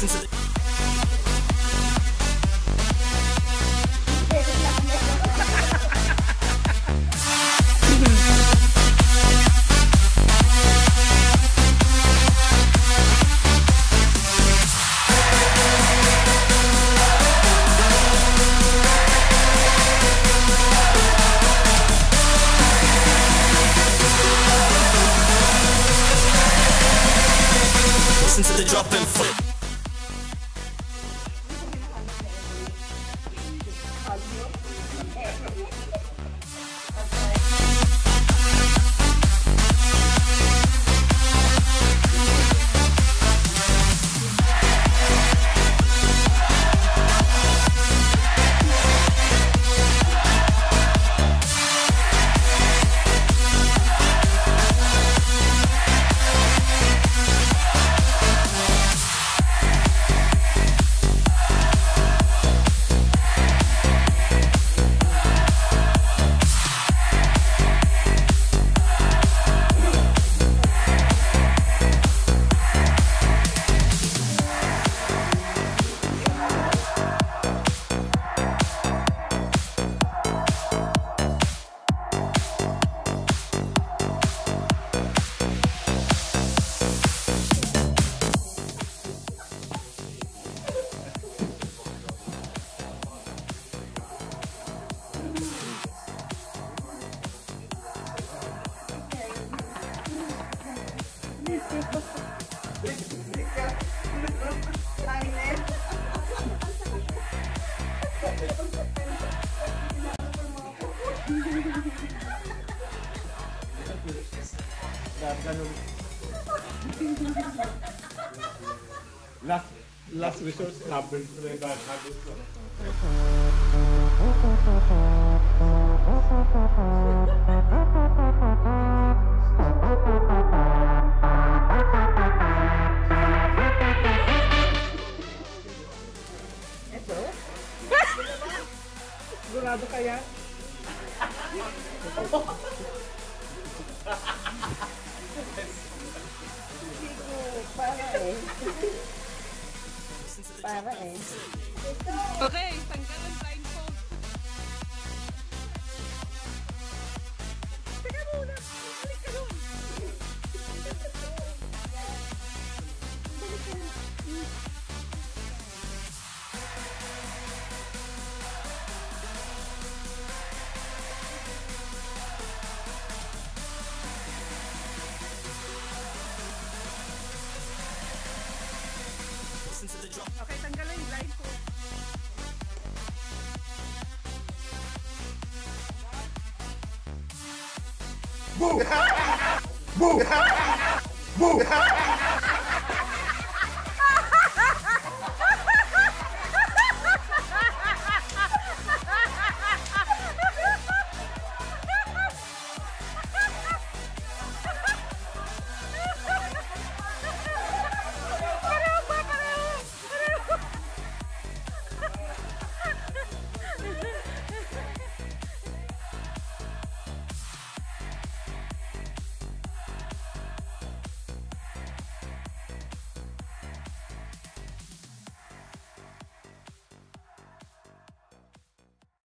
Since listen to the drop and flip. last last resort. Sambil mereka? eh. Para eh. Okay, tanggal ang Listen to the drop. Okay, tanggal yung blindfold. Boom!